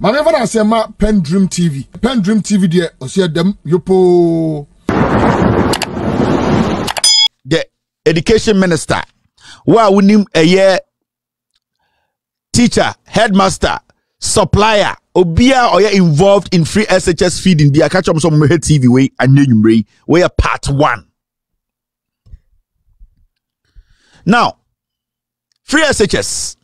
maame fa na asɛm ma pen dream tv pen dream tv deɛ ɔsɛ dɛm yopoo the education minister wo a wonim ɛyɛ teacher headmaster supplier obiara ɔyɛ involved in free shs feeding bi aka kyerɛ m sɛ ɔmmɛhwɛ tv wei anyɛ nwummerɛ yi. Wɔyɛ part one. Now free shs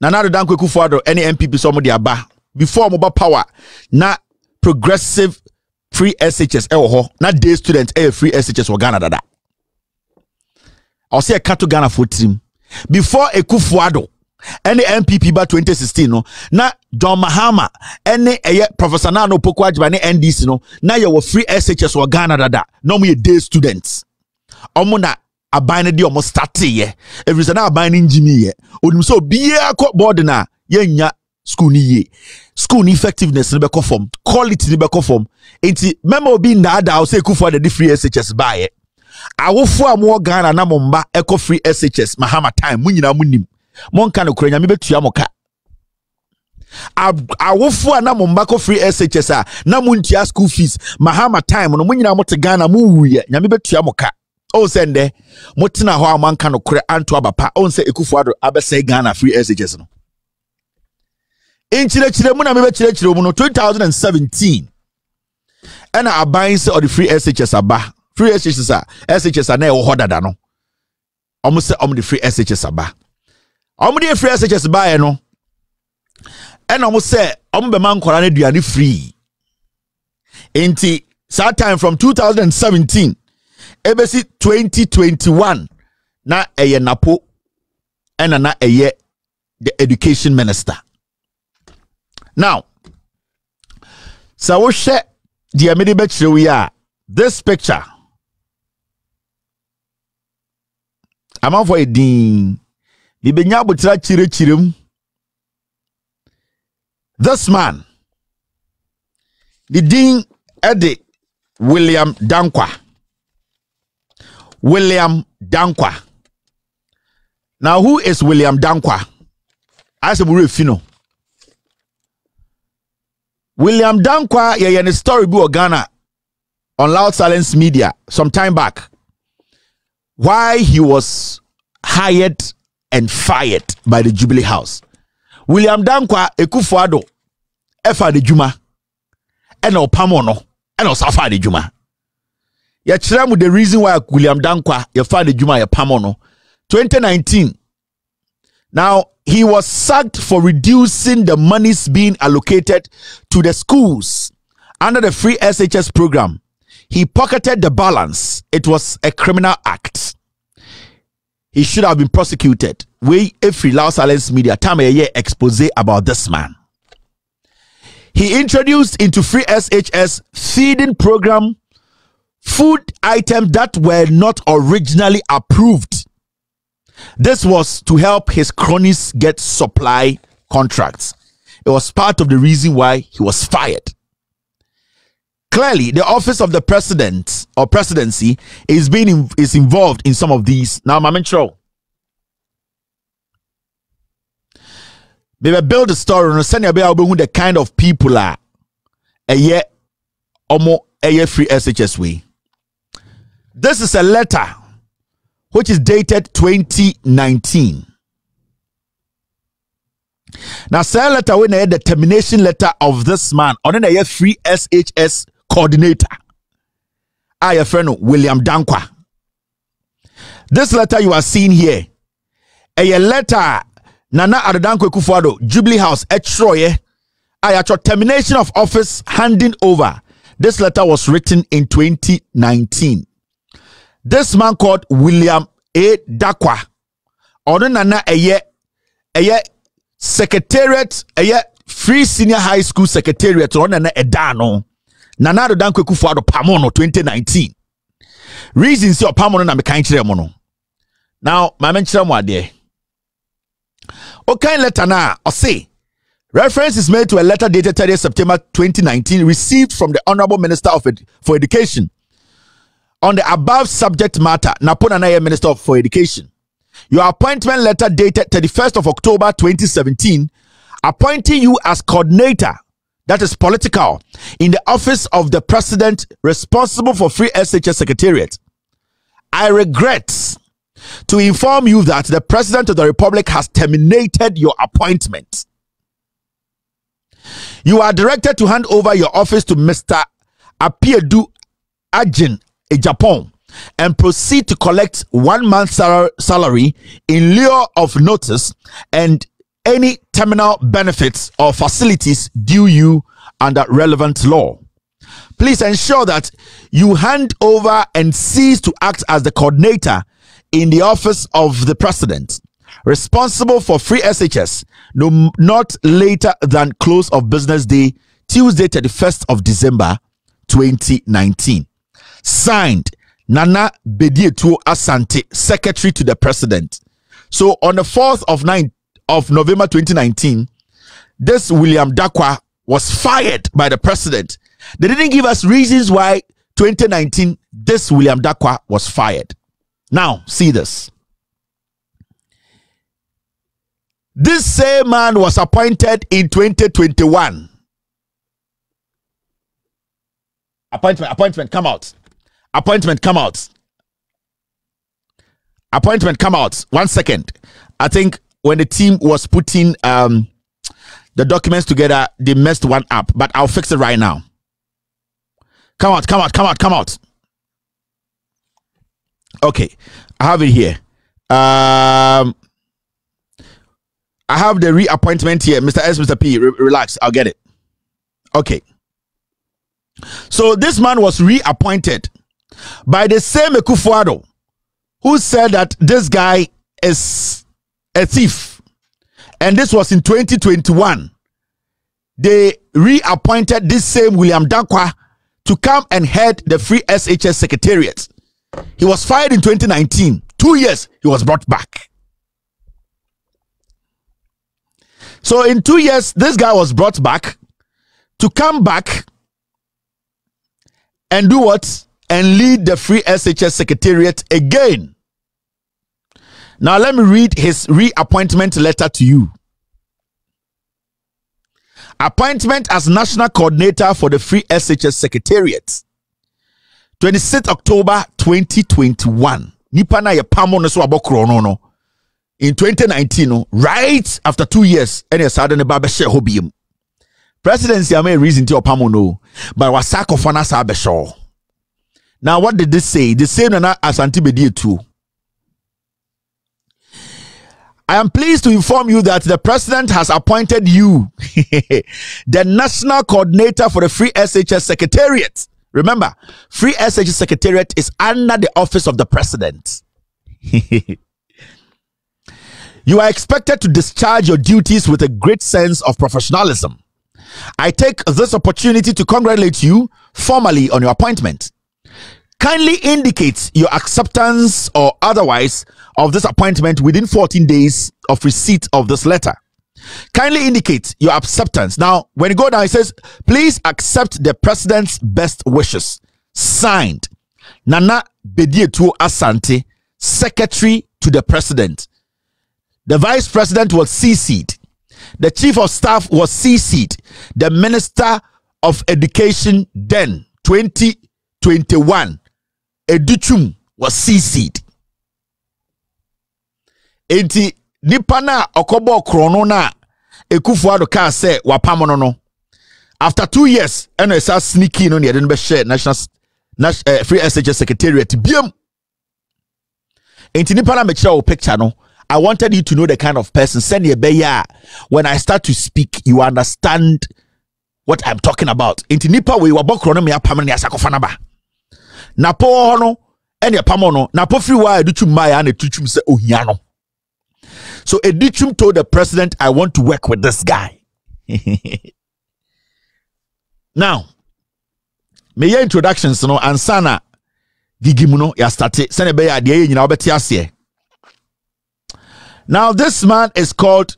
nana ado danko ekufu ado ɛne npp sɛ ɔmo de aba. Before ɔmo ba power na progressive free shs ɛwɔ hɔ. Na day student ɛyɛ free shs wɔ ghana dada. Ɔsɛ ɛka to ghana fo tirim. Before ekufu ado ɛne npp ba 2016 no na john mahama ɛne ɛyɛ professor nana opoku agyiba ne ndc no na yɛwɔ free shs wɔ ghana dada. Na ɔmo yɛ day students ɔmo na aban no de ɔmo starteeɛ ɛfiri sɛ na aban no ngyimi yɛ. Onim sɛ obiara kɔ board na yɛnya school no yie. School no effectiveness no bɛkɔ fam. Quality no bɛkɔ fam. Nti mɛma obi nnaadaa sɛ ekufu ade de free shs baayɛ awofoɔ a mowɔ ghana na mo mba ɛkɔ free shs mahama time mo nyinaa mo nim monka no kora nyame bɛtua mo ka. Awofoɔ a na mo mba kɔ free shs a na montua school fees mahama time no mo nyinaa mote ghana mowuyɛ nyame bɛtua mo ka ɔwo sɛ ndɛ motena hɔ a moanka no korɛ anto aba pa. Ɔwo sɛ ɛkufoɔ ado abɛsɛe ghana free shs no. Nkyerɛkyerɛ mu na mebɛkyerɛkyerɛ mu no 2017 ɛna aban sɛ ɔde free shs aba. Free shs a shs a na ɛwɔ hɔ dada no. Ɔmo sɛ ɔmo free shs aba. Ɔmo de free shs baeɛ no. Ɛna ɔmo sɛ ɔmo bɛma nkɔla no aduane free. Nti saa time from 2017 ɛbɛsi 2021 na ɛyɛ napo ɛna na ɛyɛ the education minister. Now sɛ wohwɛ deɛ mede bɛkyerɛ wo yi a this picture amanfoɔ yɛ din. Mebɛnya abotire akyerɛkyerɛ mu. This man ne din ɛde william dankwa william dankwa. Now who is william dankwa? Asɛ mo werɛ fi no william dankwa yɛyɛ ne story wɔ ghana on loud silence media some time back. Why he was hired and fired by the jubilee house. William dankwa ekufuado ɛfa ne dwuma ɛna ɔpam no ɛna ɔsa fa ne dwuma the reason why william dankwa yɛfa ne dwuma a yɛpam no 2019 now he was sacked for reducing the monies being allocated to the schools under the free shs program he pocketed the balance it was a criminal act he should have been prosecuted. We every loud silence media time a year expose about this man. He introduced into free SHS feeding program food items that were not originally approved. This was to help his cronies get supply contracts. It was part of the reason why he was fired. Clearly, the office of the president or presidency is being in- is involved in some of these. Now, Mamin Cho. They will build a story on send who the kind of people are a year or more a year free SHS way. This is a letter which is dated 2019. Now, say a letter when the termination letter of this man on a free SHS coordinator. I your friend William Dankwa. This letter you are seeing here, a letter Nana Adodankwa Kufuado, Jubilee House, Etroye, I termination of office handing over. This letter was written in 2019. This man called William A. Dakwa, or Nana Eye, Eye Secretariat, Eye Free Senior High School Secretariat, or Nana Edano. Nana Adodankwa Kufuado Pamono 2019. Reasons your Pamono na mekan kyerɛ mo no. Now, my menkyerɛ mo adeɛ. Okay, letter or say, reference is made to a letter dated 30 September 2019 received from the Honorable Minister of Ed- for Education on the above subject matter. Napona Naya Minister for Education. Your appointment letter dated 31st of October 2017 appointing you as coordinator, that is political, in the office of the president responsible for Free SHS Secretariat. I regret to inform you that the president of the republic has terminated your appointment. You are directed to hand over your office to Mr. Apiedu Ajin Japan and proceed to collect one month sal- salary in lieu of notice and any terminal benefits or facilities due you under relevant law. Please ensure that you hand over and cease to act as the coordinator in the office of the president responsible for free SHS no not later than close of business day Tuesday 31st of December 2019 signed. Nana Bediatuo Asante secretary to the president. So on the 4th of 9 of November 2019 this William Darkwah was fired by the president. They didn't give us reasons why 2019 this William Darkwah was fired. Now see this. This same man was appointed in 2021. Appointment, appointment, come out. Appointment, come out. Appointment, come out. One second. I think when the team was putting um, the documents together, they messed one up, but I'll fix it right now. Come out, come out, come out, come out. Okay, I have it here. Um, I have the reappointment here, Mr. S, Mr. P. Re- relax, I'll get it. Okay. So this man was reappointed by the same Ekufuado who said that this guy is a thief. And this was in 2021. They reappointed this same William Dankwa to come and head the Free SHS Secretariat. He was fired in 2019. Two years, he was brought back. So in two years, this guy was brought back to come back and do what? And lead the Free SHS Secretariat again. Now, let me read his reappointment letter to you. Appointment as National Coordinator for the Free SHS Secretariat. 26th October 2021. Nipa na ye pamo no no no in 2019 no right after two years ɛna saa de ne presidency reason to ɔpam no but wasa akɔfa no asa abɛhyɛ hɔ now what did this say the same nana asante etuo I am pleased to inform you that the president has appointed you the national coordinator for the Free SHS Secretariat. Remember, Free SHS Secretariat is under the office of the president. You are expected to discharge your duties with a great sense of professionalism. I take this opportunity to congratulate you formally on your appointment. Kindly indicate your acceptance or otherwise of this appointment within 14 days of receipt of this letter. Kindly indicate your acceptance. Now, when you go down, it says, please accept the president's best wishes. Signed, Nana Bediatuo Asante, Secretary to the President. The vice president was CC'd. The chief of staff was CC'd. The minister of education then, 2021, Educhum was CC'd. Enti nipa na ɔkɔbɔ krono na ekufuado kaa sɛ wapam no no after two years ɛna ɛsa sneaky no yɛde no bɛhyɛ national nas uh, free SHS secretariat biam enti nipa na mekyerɛ wo picture no I wanted you to know the kind of person. Send your beya. When I start to speak, you understand what I'm talking about. Inti nipa we wa bokro no me apam ne asakofana ba. Na po no ene apam no na po free wa adutwum ma ya na tuchum se ohia no. So Adutwum told the president, I want to work with this guy. now, your introductions no ansana gigimu no ya start send be ya de nyina obeti ase. Now, this man is called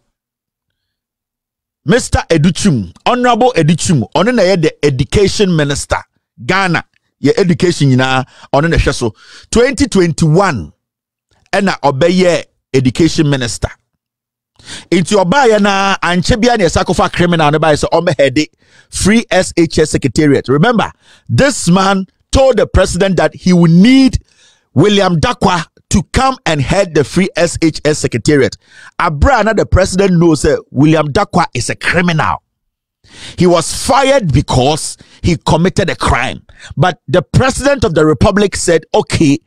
Mr. Adutwum, Honorable Adutwum, on the education minister, Ghana, your education, you know, on the show. 2021, and obey education minister. nti ɔbaayɛ na ankyɛ bia ne ɛsa kɔfa criminal no baayɛ sɛ ɔmɛhɛde free shs secretariat remember this man told the president that he would need william dakwa to come and head the free shs secretariat abra na the president knows that william dakwa is a criminal he was fired because he committed a crime. But the president of the republic said, okay,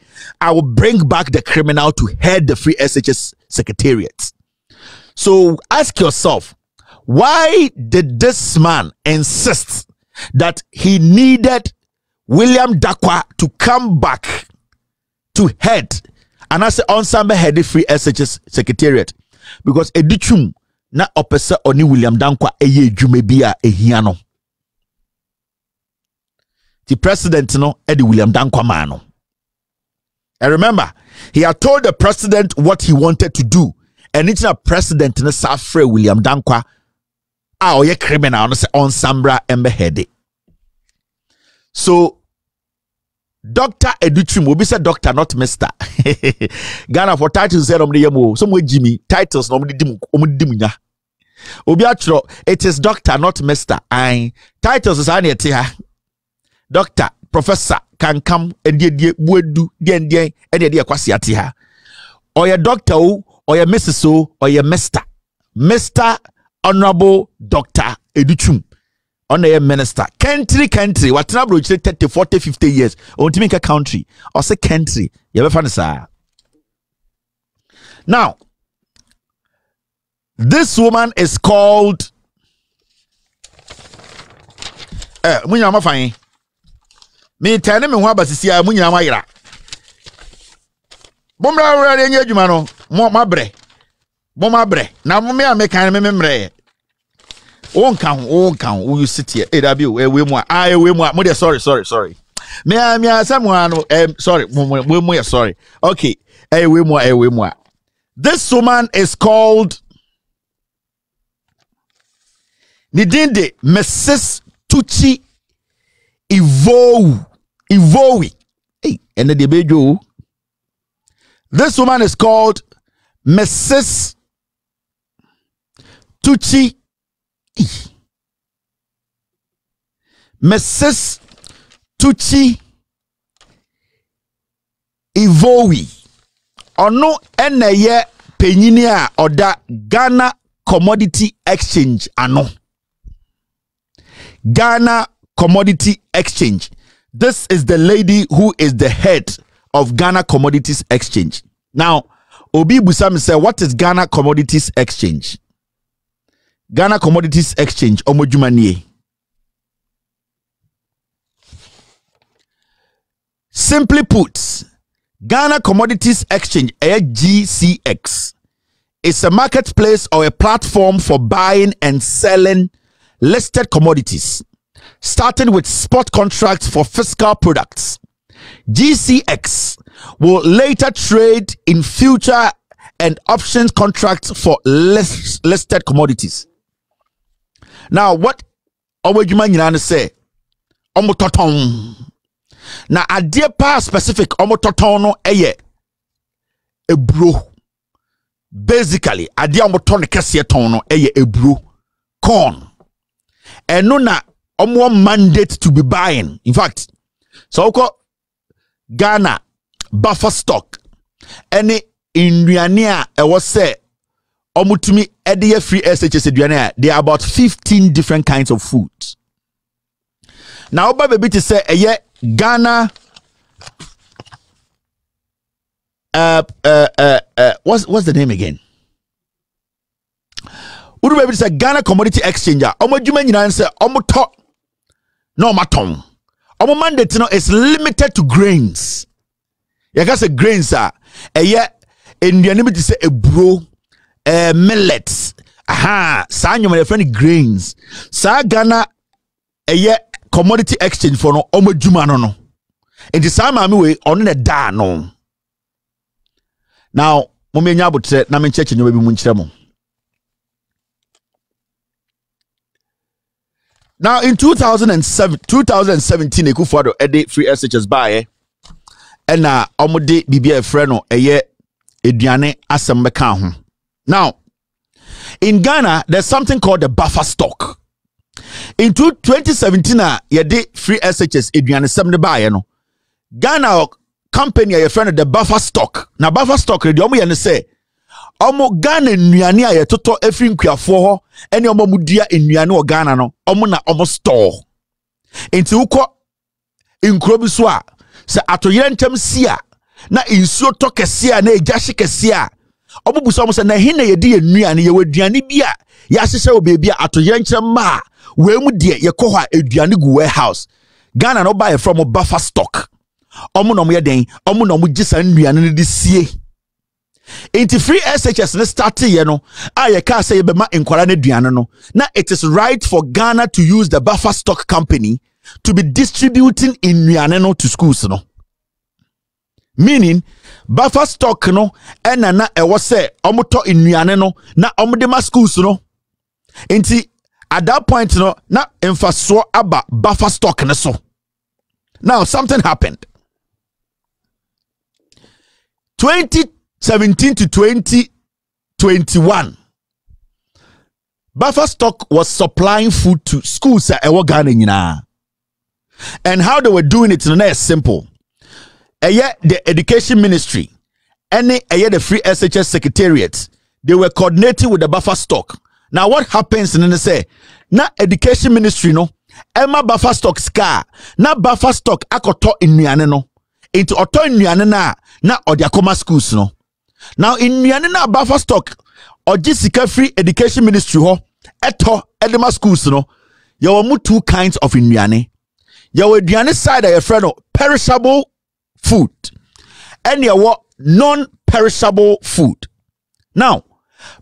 I will bring back the criminal to head the free SHS secretariat. So ask yourself, why did this man insist that he needed William Darkwah to come back to head and I say on head the free SHS secretariat? Because Adutwum na ɔpɛ sɛ ɔne william dankwa ɛyɛ adwuma bi no the president no ɛde william dankwa maa no and remember he had told the president what he wanted to do and it's a president no saa william dankwa a ɔyɛ criminal sɛ ɔnsambra ɛmbɛhɛde so Dr. Adutwum be said doctor, not Mr. Ghana for titles on the yamo. Some way Jimmy titles no dim dim Obi it is doctor, not Mr. I titles is any ha. Doctor, professor can come and die die buedu die die and die kwasi ate. Or your doctor o or your Mrs. o oh, or your Mr. Mr. Honorable Dr. Adutwum ɔna yɛ minister country country watena aburokyire thirty forty fifty years oh, ɔntumi nka country ɔsɛ country yɛbɛfa no saa now this woman is called ɛ mo nyinaa mo afa yi. Mi tɛ ne mi ho abasisi a mo nyinaa mo ayera. Bɔmmra awura de nye adwuma no mo mo abrɛ. Mo mo abrɛ. Na mo mi a mi kan mi mi mmerɛ yɛ. Wonka ho wonka ho wo sit here. Eh dabi o ewe mu a. Ah ewe mu a. Mo de sorry sorry sorry. Me a me a sɛ mo ano eh sorry mo mo mo yɛ sorry. Okay. Eh ewe mu a ewe mu a. This woman is called ne din de mrs tuchi ivowu ivowi hey ɛnna de ebe dwo this woman is called mrs tuchi Mrs. Tuchi ɔno ɛna ɛyɛ panyini a ɔda Ghana Commodity Exchange ano Ghana Commodity Exchange. This is the lady who is the head of Ghana Commodities Exchange. Now obi busa said, what is Ghana Commodities Exchange? Ghana Commodities Exchange dwuma simply put Ghana Commodities Exchange eh, ɛyɛ GCX is a marketplace or a platform for buying and selling listed commodities starting with spot contracts for fiscal products. GCX will later trade in future and options contracts for list, listed commodities. Now what no sɛ ɔmo tɔtɔn na adeɛ paa specific ɔmo tɔtɔn no yɛ eburo basically a ɔmo tɔ no kɛseɛ tɔn no yɛ eburo corn ɛno na ɔmo mandate to be buying. In fact sɛ ɔkɔ ghana buffer stock. Ɛne nnuane a ɛwɔ sɛ ɔmotumi ɛde yɛ free shs aduane a are about 15 different kinds of foods na woba baabi te sɛ ɛyɛ ghana uh, uh, uh, uh, what's, what's the name again wodu baabi sɛ ghana commodity exchange a ɔmo adwuma nyinaa sɛ ɔmotɔ na ɔmatɔn ɔmo mandate no is limited to grains. Yɛka sɛ grains a ɛyɛ nnuane bi te sɛ eburo uh, millets. Aha saa nnwoma yɛfrɛ no grains. Saa ghana ɛyɛ commodity exchange for no ɔmo adwuma no no nti saa maame wei ɔno na daa no now mommɛnya abotrɛ na menkyerɛkyerɛ nnwoma bi mu nkyerɛ mo now in 2007 2017 ekufuado ɛde free shs baeɛ ɛna ɔmo de biribi a ɛfrɛ no ɛyɛ aduane asɛm bɛka ho now in ghana there's something called the buffer stock. Into 2017 a yɛde free shs aduanesɛm de baeɛ no? Ghana company a yɛfrɛ no the buffer stock. Na buffer stock deɛ ɔmo yɛ no sɛ ɔmo ghana nnuane a yɛtotɔ afiri nkuafoɔ hɔ ɛne ɔmo ɔmo dua nnuane wɔ ghana no ɔmo na ɔmo store. Nti wokɔ nkuro bi so a sɛ atoyerɛ ntɛm si a na nsuo tɔ kɛseɛ a na egya hye kɛseɛ a ɔmo busa ɔmo sɛ na ɛhe na yɛde yɛ nnuane? Yɛwɔ aduane bi a yɛahyehyɛ wɔ beebi a atoyerɛ nkyɛn mma a wei mu deɛ yɛkɔ hɔ a aduane gu warehouse. Ghana no ɔba yɛfrɛ ɔmo buffer stock. Ɔmo na ɔmo yɛ den ɔmo na ɔmo gye saa nnuane no de sie. Nti free shs ne starteɛ no a yɛkaa sɛ yɛbɛma nkwara no aduane no. Na it is right for ghana to use the buffer stock company to be distributing nnuane no to schools no. Meaning buffer stock no ɛna na ɛwɔ sɛ ɔmotɔ nnuane no na ɔmode ma schools no. Nti at that point no na mfasoɔ aba buffer stock no so. Now something happened 2017 to 2021 buffer stock was supplying food to schools a ɛwɔ ghana and how they were doing it na yɛ simple. Ɛyɛ the education ministry ɛne ɛyɛ the free shs secretariat they were coordinating with the buffer stock. Now what happens ne ne sɛ Now education ministry no ɛma buffer stock a na buffer stock akɔtɔ nnuane no. Nti ɔtɔ nnuane no a na ɔde akɔma schools no now nnuane no a buffer stock ɔgye sika firi education ministry hɔ ɛtɔ ɛde ma schools no yɛwɔ mu two kinds of nnuane yɛwɔ aduane side a yɛfrɛ no perishable food. Ɛne ɛwɔ non perishable food. Now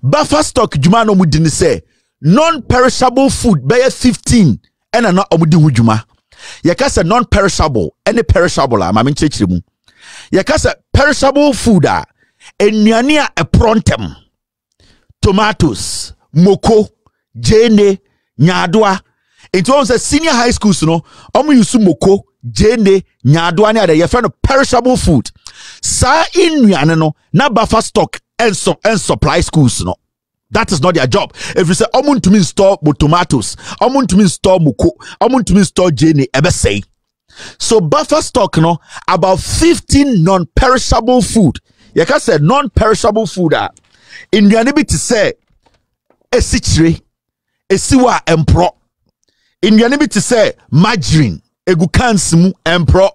buffer stock dwuma no mu di ne sɛ non perishable food bɛyɛ 15 ɛna na ɔmo di ho dwuma yɛka sɛ non perishable ɛne perishable a maame nkyerɛkyerɛ mu. Yɛka sɛ perishable food a nnuane a ɛporɔ tomatoes moko gyeene nyaadoa nti wɔn sɛ senior high schools no wɔn yusu moko gyeene nyaadoa ne adeɛ. Yɛfrɛ no perishable food. Saa nnuane no na buffer stock ɛnso ɛnsupply schools no. That is not their job. Efiri sɛ wɔn ntumi store mo tomatoes wɔn ntumi store moko wɔn ntumi store gyeene ɛbɛsɛe. So buffer stock no about fifteen non-perishable food yɛka sɛ non-perishable food a nnuane bi te sɛ esikyire esiwa mporɔ nnuane bi te sɛ margarine egu cans mu mporɔ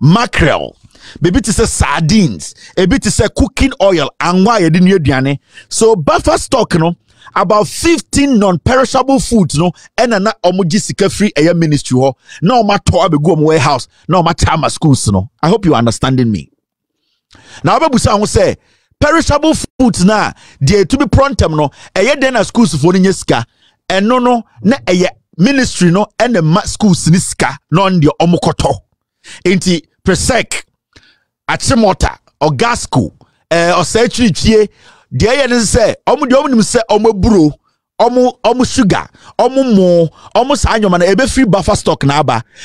mackerel biribi te sɛ sardines ebi te sɛ cooking oil anwa a yɛde nua aduane. So buffer stock no about fifteen non-perishable foods no ɛna na wɔn gye sika firi ɛyɛ ministry hɔ. Na wɔn atɔ abegu wɔn warehouse na wɔn akyɛ ama schools no. I hope you are understanding me na wɔbɛbusa ho sɛ perishable foods na deɛ etu bi prɔntɛm no ɛyɛ den na schools foɔ no nye sika? Ɛno no na ɛyɛ ministry no ɛna ma schools ni sika na ɔno deɛ ɔmo nti presec akyemɔta ɔgasco ɛɛ ɔsɛ akyirikyie deɛ ɛyɛ ne sɛ ɔmo deɛ ɔmo nim sɛ ɔmo aburo ɔmo ɔmo sugar ɔmo mo ɔmo saa nyɔma no ebɛfiri buffer stock na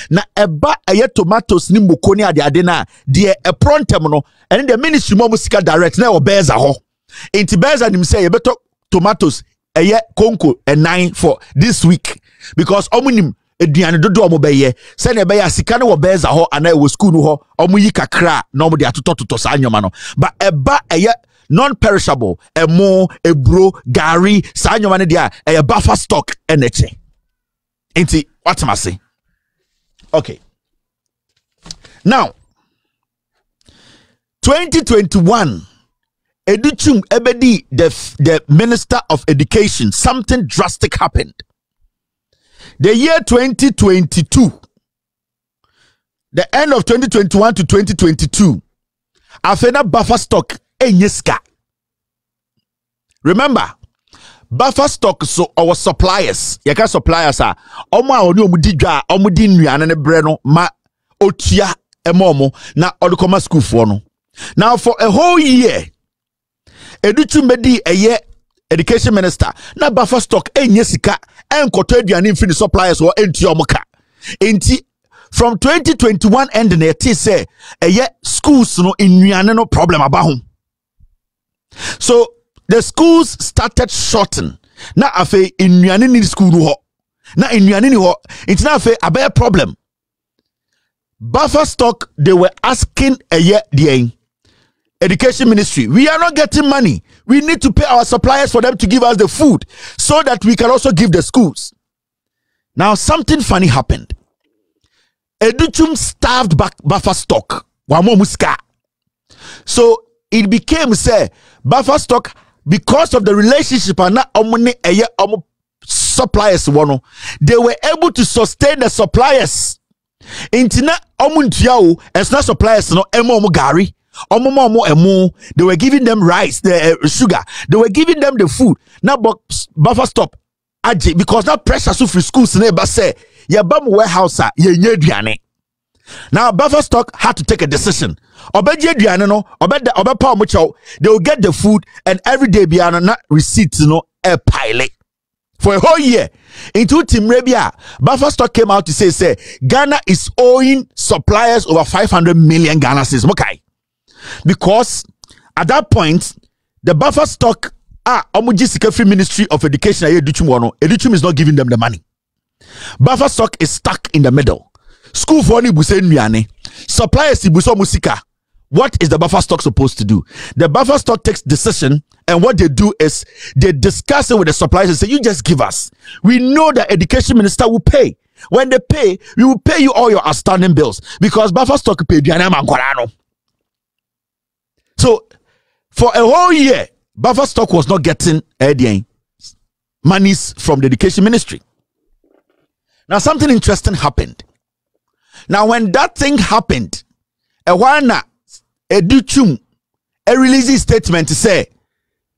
na ɛba ɛyɛ tomatoes ne moko ne adeade na deɛ ɛporɔ ntɛm no ɛne deɛ ministry mu ɔmo sika direct na ɛwɔ bɛɛza hɔ nti bɛɛza nim sɛ yɛbɛtɔ tomatoes ɛyɛ konko ɛnan for this week. Because ɔmo nim aduane dodoɔ ɔmo bɛyɛ sɛnea ɛbɛyɛ a sika no wɔ bɛɛza hɔ anaa ɛwɔ school no hɔ ɔmo yi kakra na ɔmo de atotɔtotɔ saa nyɔma no. But ɛba ɛyɛ non-perishable ɛmo eburo gari saa nyɔma no deɛ a buffer stock ɛna ɛkyɛ. Nti watem ase. Okay now 2021 educhum ebedi the the minister of education something drastic happened. The year 2022 the end of 2021 to 2022 afena buffer stock enye sika. Remember buffer stock so our suppliers yɛka suppliers a ɔmo a ɔne ɔmo di dwa a ɔmo di nnuane ne brɛ no ma otua ɛma ɔmo na ɔde kɔma schoolfoɔ no. Now for a whole year edutu mbɛdi ɛyɛ education minister na buffer stock enye sika ɛnkɔtɔ aduane mfiri suppliers wɔ ɛntua ɔmo ka. Nti from 2021 end na yɛte sɛ ɛyɛ schools no nnuane no problem aba ho so the schools started shorting. Na afei nnuane ni school no hɔ na nnuane ni hɔ nti na afei problem. Buffer stock they were asking ɛyɛ deɛ education ministry we are not getting money. We need to pay our suppliers for them to give us the food so that we can also give the schools. Now something funny happened. Adutwum starved back buffer stock. So it became say buffer stock because of the relationship and na ne ɛyɛ ɔmo suppliers no they were able to sustain the suppliers. Nti na ɔmo ntua o suppliers no ɛma ɔmo gari ɔmo ma ɔmo ɛmo they were giving them rice the uh, sugar. They were giving them the food. Na bu buffer stop agye because na pressure so firi schools na ɛba sɛ yɛba mo warehouse a yɛnyɛ aduane. Now buffer stock had to take a decision ɔbɛgye aduane no ɔbɛda ɔbɛpa ɔmo kyɛw they will get the food and every day biara no na receipt no ɛpile for a whole year into timre bi a buffer stock came out to say say ghana is owing suppliers over 500 million ghana cedis. Mokai because at that point the buffer stock ah omuji sika free ministry of education aye educhum wono educhum is not giving them the money. Buffer stock is stuck in the middle. School for ni buse nnuane suppliers ibuse omu sika what is the buffer stock supposed to do the buffer stock takes decision and what they do is they discuss it with the suppliers and say you just give us we know the education minister will pay when they pay we will pay you all your outstanding bills because buffer stock ama so for a whole year, Buffer Stock was not getting uh, monies from the education ministry. Now, something interesting happened. Now, when that thing happened, a while now, Educhum a releasing statement say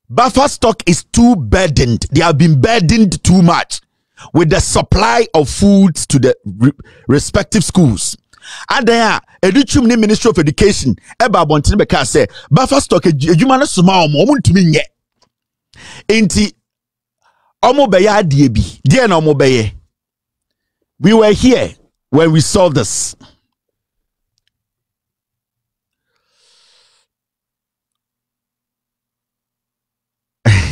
buffer stock is too burdened. They have been burdened too much with the supply of foods to the re- respective schools. adan a educhum ne ministry of education ɛba abɔntene bɛka sɛ buffer stock adwuma no soma wɔn wɔn ntumi nyɛ nti wɔn bɛyɛ adeɛ bi deɛ na wɔn bɛyɛ we were here when we saw this.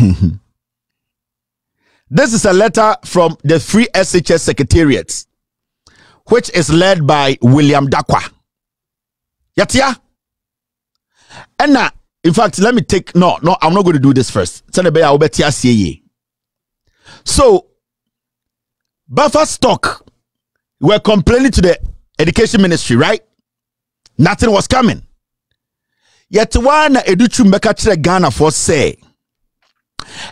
this is a letter from the Free SHS Secretariat which is led by William Darkwah. Yatia. And now, in fact, let me take no, no, I'm not going to do this first. So, buffer stock were complaining to the education ministry, right? Nothing was coming. Yet one educhu mbeka Ghana for say,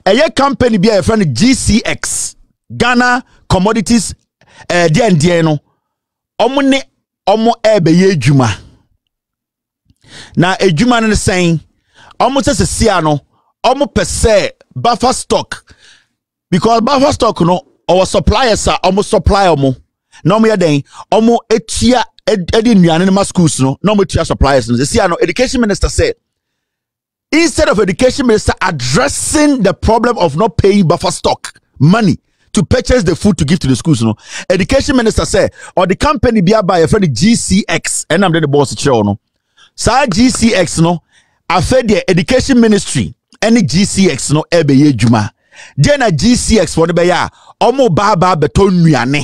a company be a friend GCX, Ghana Commodities, uh, deɛ no ɔmo ne ɔmo ɛɛbɛyɛ adwuma. Na adwuma no sɛn ɔmo sɛ sɛsia no ɔmo pɛ sɛ buffer stock because buffer stock no ɔwɔ suppliers a ɔmo supply ɔmo. Na ɔmo yɛ dɛn? Ɔmo etua ɛde nnuane no ma schools no na ɔmo etua suppliers no. Sɛsia no education minister said instead of education minister addressing the problem of not paying buffer stock money to purchase the food to give to the schools no education minister say or the company be by a friend gcx and i'm the boss kyerɛ no saa gcx no afɛ the education ministry ɛne gcx eh, eh, no ɛbɛyɛ adwuma deɛ na gcx fɔ no bɛyɛ a ɔmo baabaa bɛtɔ nnuane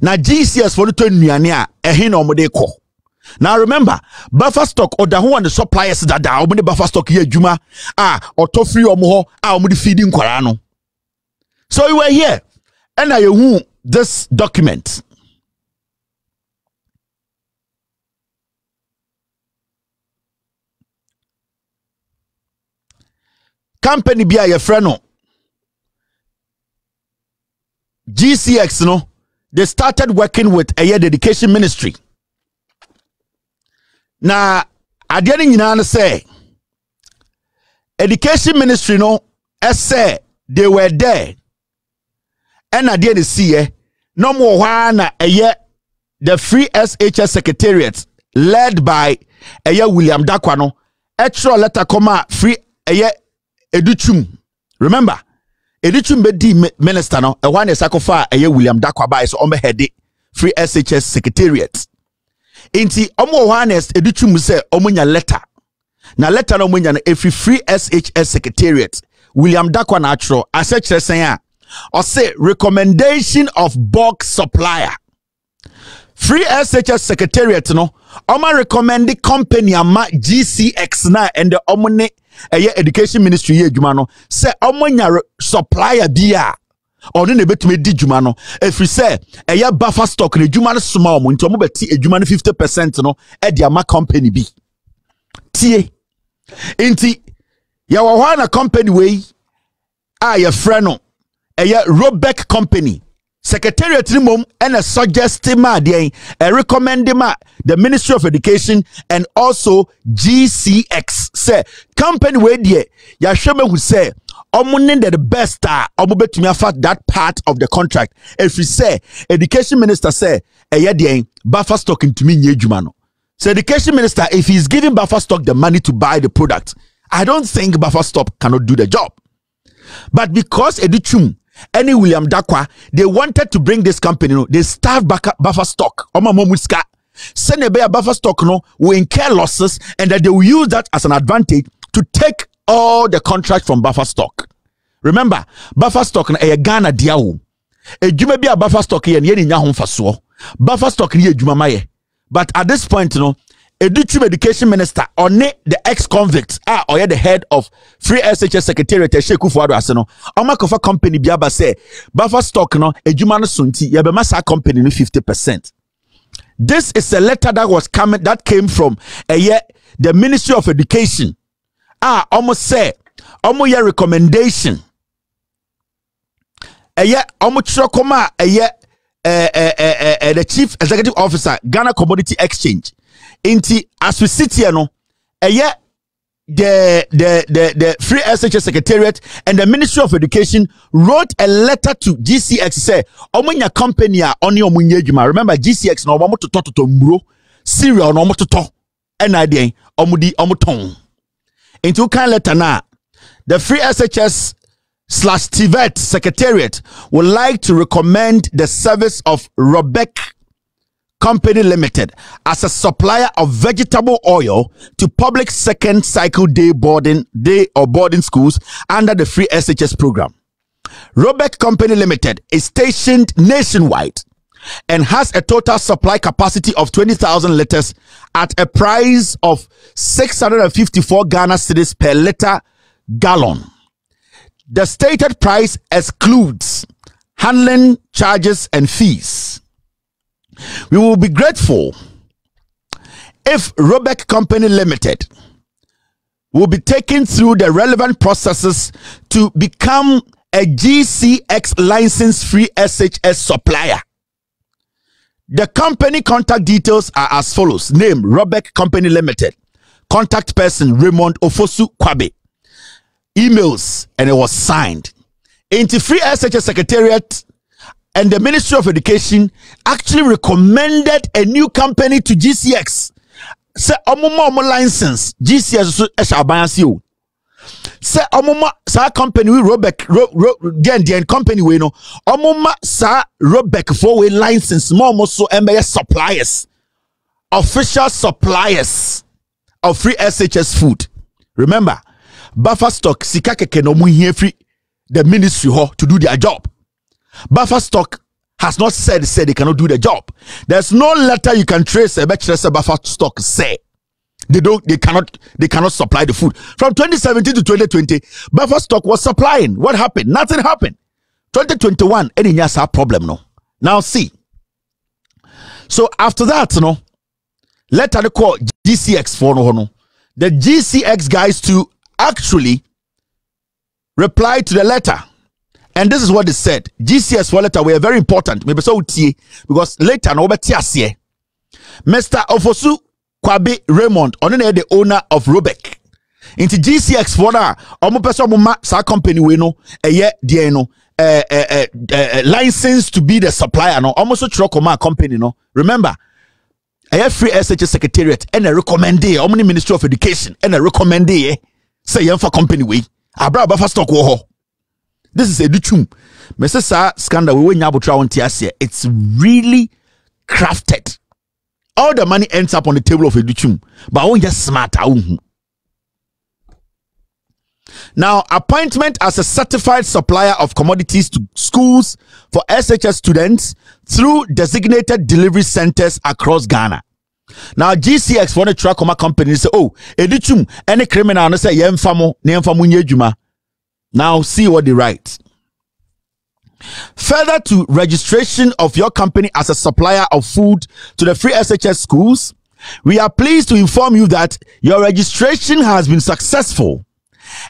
na gcx fɔ no tɔ nnuane a ɛhe na de kɔ now remember buffer stock ɔda ho wɔ ne suppliers dada ɔmo de buffer stock yɛ adwuma a ɔtɔ firi ɔmo hɔ a ɔmo de feedi nkwaraa no so we were here and I who this document. Company bi a yɛfrɛ no GCX no they started working with a year dedication ministry. Na adeɛ no nyinaa no sɛ education ministry no ɛsɛ they were there. Ɛna deɛ ne siiɛ na ɔmo wɔ hɔ ara na ɛyɛ the free shs secretariat led by ɛyɛ william dakwa no. Ɛtwerɛ letter kɔma a free ɛyɛ educhum. Remember? Educhum bɛdi minister no. Ɛhɔ ana ɛsa kɔfa a ɛyɛ william dakwa baa so ɔmo hɛde free shs secretariat nti ɔmo wɔ hɔ ara na ɔmo nya letter. Na letter na ɔmo nya no efi free shs secretariat william dakwa na atwerɛ asɛ kyerɛ sɛn a ɔse recommendation of bulk supplier. Free shs secretariat no ɔma recommend company ama gcx na ɛndɛ ɔmo ne ɛyɛ education ministry yɛ adwuma no sɛ ɔmo nya supplier bi a ɔno na ebɛtumi di dwuma no. Efiri sɛ ɛyɛ buffer stock na adwuma no soma ɔmo nti ɔmo bɛti adwuma no fifty percent no ɛde ama company bi. Tie. Nti yɛwɔ hɔ na company wei a yɛfrɛ no ɛyɛ robeck company. Secretariat no mmom ɛna suggest ma adeɛn ɛrecommend ma the ministry of education and also gcx sɛ company wei deɛ yɛahwɛ mahu sɛ ɔmo ne the best a ɔmo bɛtumi afa that part of the contract ɛfiri sɛ education minister sɛ ɛyɛ deɛn buffer stock ntumi nyɛ adwuma no so education minister if he's giving buffer stock the money to buy the product i don't think buffer stock cannot do the job but because Edichum any William Dakwa, they wanted to bring this company, no, they starved back buffer stock. Oma momuska. Send a buffer stock no will incur losses and that they will use that as an advantage to take all the contract from buffer stock. Remember, buffer stock na ɛyɛ Ghana diawo. Edwuma bi a buffer stock yɛ no yɛ nya ho. Buffer stock no yɛ adwuma ma yɛ. But at this point no, Adutwum education minister ɔne the ex-convict a ɔyɛ the head of free shs secretariat ɛhyɛ kufuado ase no akɔfa company bi aba sɛ buffer stock no adwuma no so nti yɛbɛma company no fifty percent this is a letter that was coming that came from ɛyɛ the ministry of education a ɔmo sɛ ɔmo yɛ recommendation. Ɛyɛ ɔmo kyerɛ kɔm a ɛyɛ ɛɛ ɛɛ ɛɛ the chief executive officer ghana commodity exchange. Nti as we sit here no ɛyɛ the the the the free shs secretariat and the ministry of education wrote a letter to gcx say ɔmo nya company a ɔne ɔmo nyɛ adwuma. Remember gcx na ɔmo totɔ totɔ mmuro. Cereal na ɔmo totɔ. Ɛna adeɛ ɔmo di ɔmo tɔn nti wokan letter na the free shs slash tvet secretariat would like to recommend the service of robeck Company Limited as a supplier of vegetable oil to public second cycle day boarding day or boarding schools under the free SHS program. Robeck Company Limited is stationed nationwide and has a total supply capacity of 20,000 liters at a price of 654 Ghana cedis per liter gallon. The stated price excludes handling charges and fees. We will be grateful if Robeck Company Limited will be taken through the relevant processes to become a GCX license free SHS supplier. The company contact details are as follows name Robeck Company Limited, contact person Raymond Ofosu Kwabe, emails, and it was signed. Into free SHS Secretariat and the Ministry of Education actually recommended a new company to GCX. Say ọmụ license GCX so ɛhyɛ aban ase o. Sɛ ọmụma saa company wi Robeck ro ro den den company wei no ọmụma saa Robeck fo wei license ma ọmụ so ɛmɛyɛ suppliers official suppliers of free SHS food. Remember, buffer stock sika keke na ọmụ hia firi the ministry hɔ to do their job. Buffer stock has not said said they cannot do the job. There's no letter you can trace a better buffer stock say they don't they cannot they cannot supply the food. From 2017 to 2020, buffer stock was supplying. What happened? Nothing happened. 2021, any our problem no. Now see. So after that, know, letter they call GCX for no no. The GCX guys to actually reply to the letter. And this is what they said. GCX for letter were very important. Maybe so because later no asie. Mr. Ofosu Kwabe Raymond, on the owner of Robeck. Into GCX for na omo pese omo ma sa company we no eye die no eh eh eh license to be the supplier no omo so tro ma company no. Remember, ɛyɛ free SHS secretariat ɛna recommend yɛ ɔmo ne ministry of education ɛna recommend yɛ sɛ yɛmfa company wei. Abira abafa stock wɔ hɔ. This is educhum. Mɛsɛ saa scandal wey wɔnya abotra wɔn ti aseɛ. It's really crafted all the money ends up on the table of educhum but wɔn yɛ smart Now, appointment as a certified supplier of commodities to schools for SHS students through designated delivery centers across Ghana. Now, GCX for the Trakoma company say, oh, editum any criminal say yemfamo, yemfamo nyejuma. Now, see what they write. Further to registration of your company as a supplier of food to the free SHS schools, we are pleased to inform you that your registration has been successful.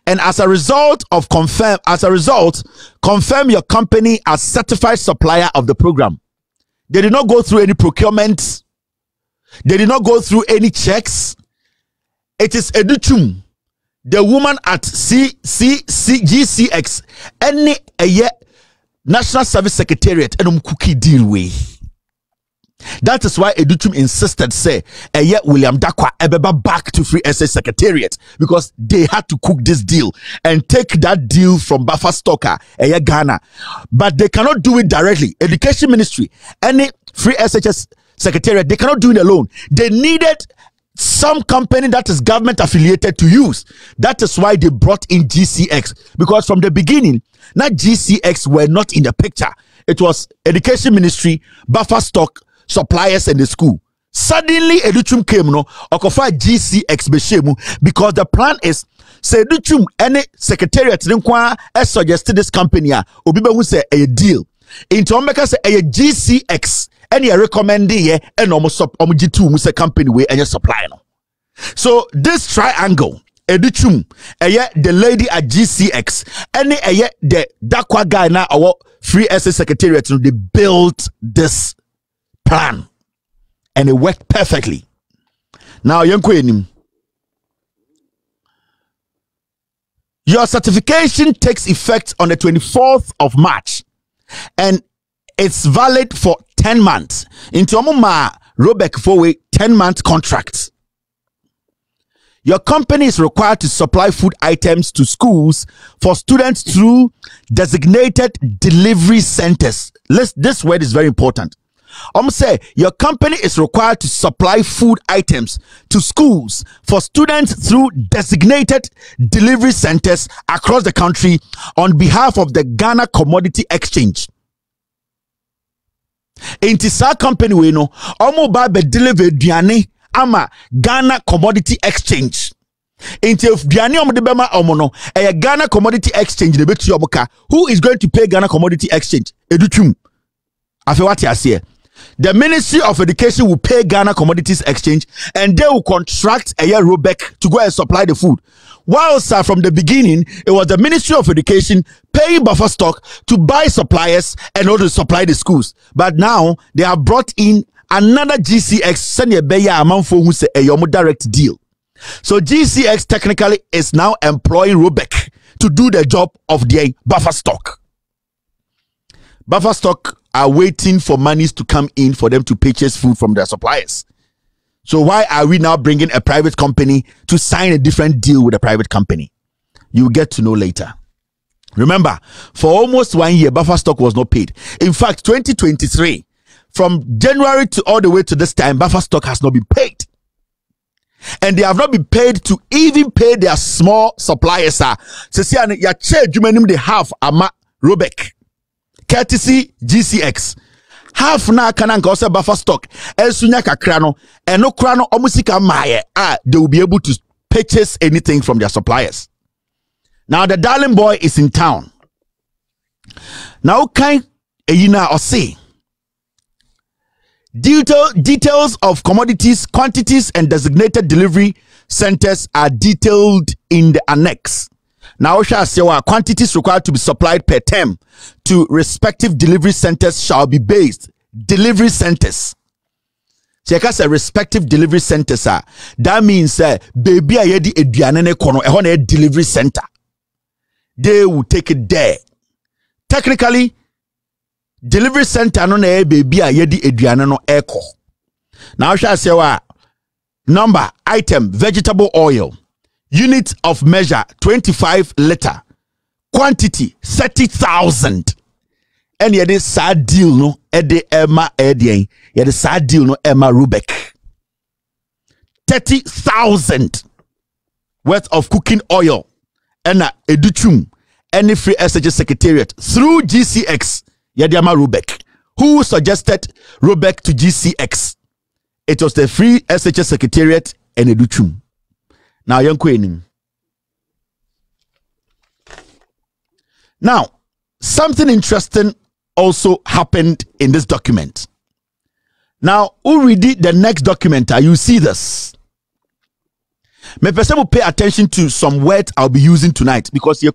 And as a result of confirm, as a result, confirm your company as certified supplier of the program. They did not go through any procurement. They did not go through any checks. It is Adutwum, the woman at C C C G C X, any a year National Service Secretariat, and um cookie deal with. That is why Adutwum insisted, say, yet William Darkwah ebeba back to Free SS Secretariat because they had to cook this deal and take that deal from Buffer Stocker, a Ghana. But they cannot do it directly. Education Ministry, any Free SHS Secretariat, they cannot do it alone. They needed some company that is government affiliated to use. That is why they brought in GCX because from the beginning, not GCX were not in the picture. It was Education Ministry, Buffer Stock, suppliers and the school. Suddenly, Adutwum came, no, Okofa GCX Beshemu, because the plan is say Adutwum any secretariat has eh, suggested this company, ah, Obibe who say a deal. Into Omeka say eh, a GCX, any I recommend ye, and almost up G2 Musa company and your supply. No. So this triangle, Adutwum, a the lady at GCX, any a the Darkwah guy now, our free SS secretariat, they built this plan and it worked perfectly. Now, young queen. your certification takes effect on the 24th of March and it's valid for 10 months. Into ma Robeck for a 10 month contract. Your company is required to supply food items to schools for students through designated delivery centers. this word is very important um say your company is required to supply food items to schools for students through designated delivery centers across the country on behalf of the Ghana Commodity Exchange. Inti saa company we no ɔmo ba bɛ deliver aduane ama Ghana Commodity Exchange. Inti aduane ɔmo de bɛma ɔmo no ɛyɛ Ghana Commodity Exchange de bɛtua ɔmo ka. Who is going to pay Ghana Commodity Exchange? Edutwum. Afei wate aseɛ the Ministry of Education will pay Ghana Commodities Exchange and they will contract a year Robeck to go and supply the food. Whilst uh, from the beginning, it was the Ministry of Education paying buffer stock to buy suppliers and order to supply the schools. But now they have brought in another GCX, Senior Beya Amanfo, who say a Yomo direct deal. So GCX technically is now employing Robeck to do the job of their buffer stock. Buffer stock are waiting for monies to come in for them to purchase food from their suppliers. So why are we now bringing a private company to sign a different deal with a private company? You'll get to know later. Remember, for almost one year, buffer stock was not paid. In fact, 2023, from January to all the way to this time, buffer stock has not been paid. And they have not been paid to even pay their small suppliers. They have ama Robeck courtesy GCX half na aka na nka ɔsɛ buffer stock. Ɛnso kakra no ɛno kora no ɔmo sika maayɛ they will be able to purchase anything from their suppliers. Now the darling boy is in town. Now kan eyi na ɔse detail details of commodities quantities and designated delivery centers are detailed in the annex now, quantities required to be supplied per term to respective delivery centers shall be based. Delivery centers. sɛ yɛka sɛ respective delivery centers a that means sɛ beebi a yɛde aduane no kɔ no ɛhɔ na yɛ delivery center. They will take it there. Technically delivery center no na yɛ beebi a yɛde aduane no ɛkɔ na wohwɛ aseɛ wɔ a number item vegetable oil unit of measure 25 liter. Quantity 30,000 ɛne yɛde saa deal no ɛde ɛma ɛdeɛn yɛde saa deal no ɛma Rubek. 30,000 worth of cooking oil. Ɛna uh, adutwum ɛne free SHS secretariat through GCX yɛde ama Robek who suggested rubek to GCX it was the free SHS secretariat and adutwum now yɛnkɔ anim now something interesting also happened in this document now who read the next document you see this Me person will pay attention to some words I'll be using tonight because you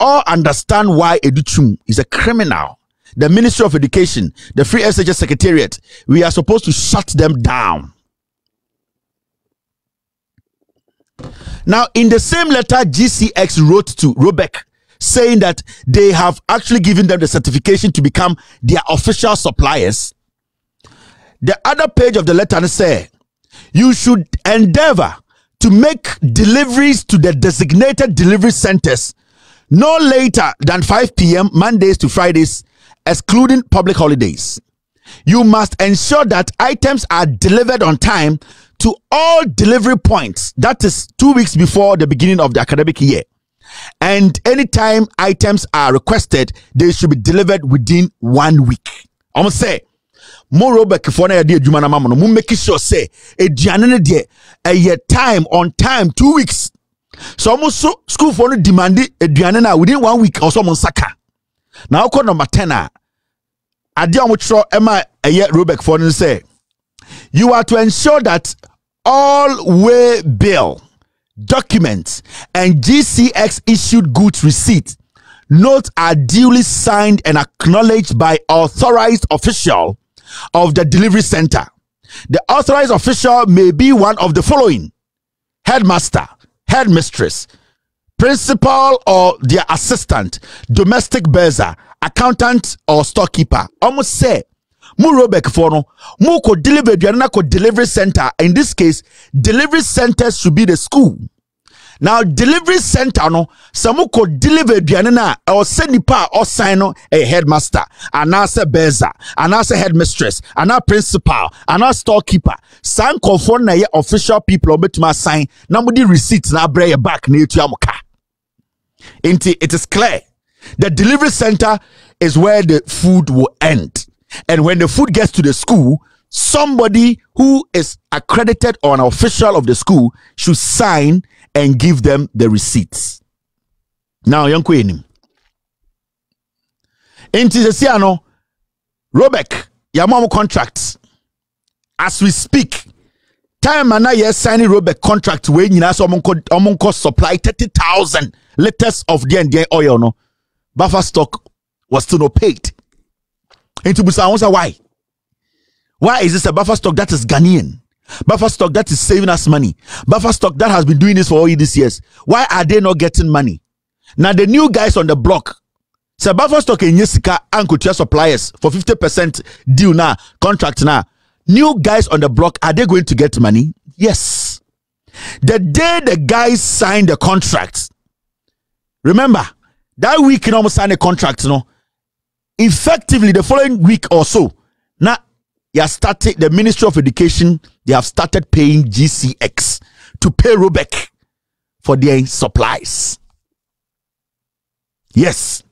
all understand why Adutwum is a criminal. The Ministry of Education, the Free SHS Secretariat, we are supposed to shut them down. Now, in the same letter, GCX wrote to Robek saying that they have actually given them the certification to become their official suppliers. The other page of the letter says you should endeavor to make deliveries to the designated delivery centers no later than 5 p.m. Mondays to Fridays, excluding public holidays. You must ensure that items are delivered on time to all delivery points. That is two weeks before the beginning of the academic year. And anytime items are requested, they should be delivered within one week. I'm gonna say mo robekfoɔ no yɛde adwuma no ma mo no mo make sure sɛ aduane no deɛ ɛyɛ time on time two weeks so ɔmo so schoolfoɔ no demande aduane no a within one week ɔsɔ ɔmo nsa na ɔkɔ number ten a adeɛ a ɔmo kyerɛ ɛma ɛyɛ robekfoɔ no sɛ you are to ensure that all way bill documents and gcx issued goods receipt notes are duly signed and acknowledged by authorized official of the delivery center. The authorized official may be one of the following headmaster, headmistress, principal or their assistant, domestic bearer, accountant or storekeeper. Almost say, mu robek for no mu ko deliver aduane ko delivery center. In this case delivery centers should be the school. Now delivery center no sɛ mokɔ deliver aduane no a ɛwɔ sɛ nipa a ɔsan no ɛyɛ headmaster anaasɛ beza anaasɛ headmistress anaa principal anaa storekeeper. Saa nkɔfoɔ na ɛyɛ official people a wɔbɛtumi asan na mode receipt na abrɛ yɛ back na ɛtua mo ka nti it is clear. The delivery center is where the food will end and when the food gets to the school somebody who is accredited or an official of the school should sign and give them the receipts. Now, young queen. Into the Siano, Robek, Yamamu contracts. As we speak, time and I signing Robek contract when you know someone could supply 30,000 liters of the and oil. No, buffer stock was still not paid. Into Busa, why? Why is this a buffer stock that is Ghanaian? Buffer stock that is saving us money. Buffer stock that has been doing this for all these years. Why are they not getting money? Now the new guys on the block. So buffer stock in Yesika and Kutia suppliers for 50% deal now, contract now. New guys on the block, are they going to get money? Yes. The day the guys sign the contract, remember that week you almost sign a contract, you know, effectively the following week or so, now you are started the Ministry of Education they have started paying GCX to pay Robek for their supplies. Yes,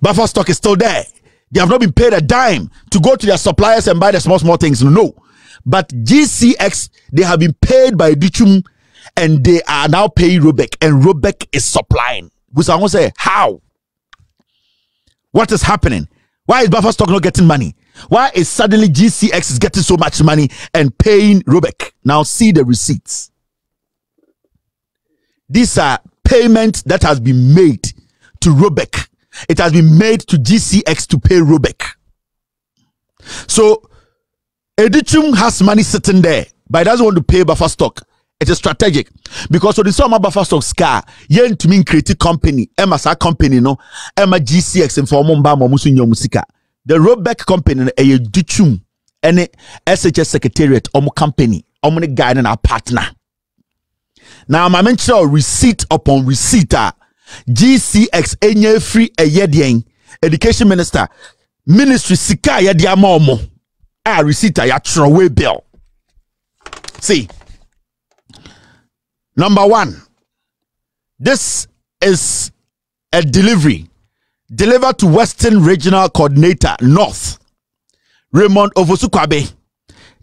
buffer stock is still there. They have not been paid a dime to go to their suppliers and buy the small, small things. No. But GCX, they have been paid by Dichum and they are now paying Robek, and Robek is supplying. Which I want to say, how? What is happening? Why is buffer stock not getting money? Why is suddenly GCX is getting so much money and paying Robek? Now see the receipts. These are payments that has been made to Robek. It has been made to GCX to pay Robek. So Adutwum has money sitting there, but it doesn't want to pay buffer stock. It is strategic. Because so the summer buffer stock scar yen to mean creative company, Emma sa company no, Emma GCX and for Mumba Momusu Musika the Robeck company ɛyɛ Duchum ɛne SHS secretariat ɔmo company. Ɔmo ne guy ne na partner. Na maame nkyerɛ receipt upon receipt a GCX enye free ɛyɛ deɛn education minister. Ministry sika a yɛde ama ɔmo a receipt a yɛatwerɛ way bill. See number one this is a delivery delivered to Western Regional Coordinator North Raymond Ovosukwabe.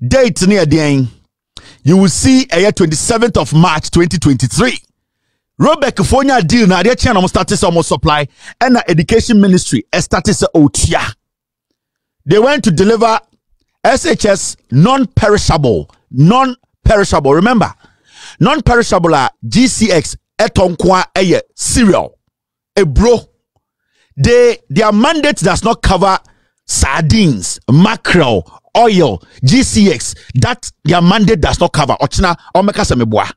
Date near the end. You will see a year 27th of March 2023. Robert Fonya deal na adeɛ kyɛn na supply ɛna education ministry start sɛ otua. They went to deliver SHS non-perishable non-perishable remember non-perishable a GCX ɛtɔ nko a ɛyɛ cereal. They their mandate does not cover sardines mackerel oil gcx that their mandate does not cover. Ɔkyena ɔmɛka sɛ meboa.